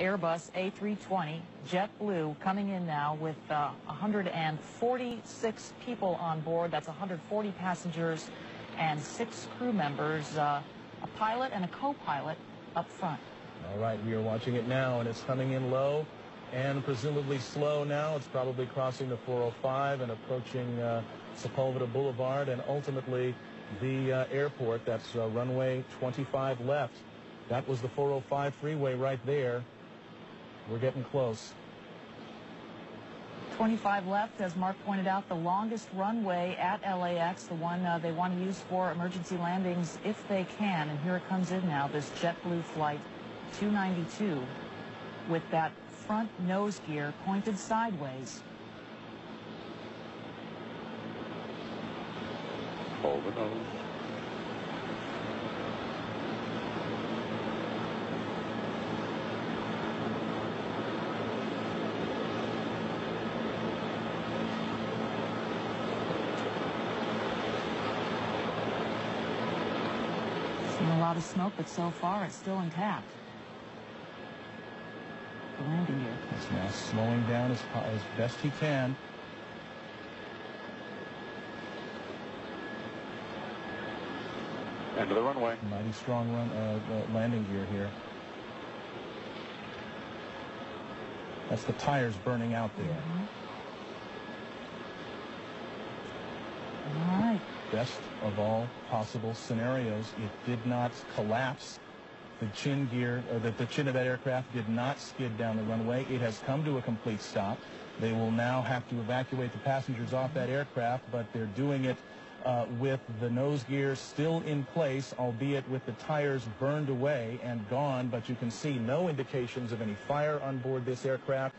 Airbus A320 JetBlue coming in now with uh, 146 people on board. That's 140 passengers and six crew members, uh, a pilot and a co-pilot up front. All right, we are watching it now, and it's coming in low and presumably slow now. It's probably crossing the 405 and approaching uh, Sepulveda Boulevard and ultimately the uh, airport. That's uh, runway 25 left. That was the 405 freeway right there. We're getting close. 25 left, as Mark pointed out, the longest runway at LAX, the one uh, they want to use for emergency landings if they can. And here it comes in now, this JetBlue flight 292 with that front nose gear pointed sideways. Hold the nose. Seen a lot of smoke, but so far it's still intact. The landing gear. He's now slowing down as, as best he can. End of the runway. Mighty strong run, uh, uh, landing gear here. That's the tires burning out there. Mhm. All right. Best of all possible scenarios, it did not collapse. The chin gear, or the, the chin of that aircraft did not skid down the runway. It has come to a complete stop. They will now have to evacuate the passengers off that aircraft, but they're doing it uh, with the nose gear still in place, albeit with the tires burned away and gone, but you can see no indications of any fire on board this aircraft.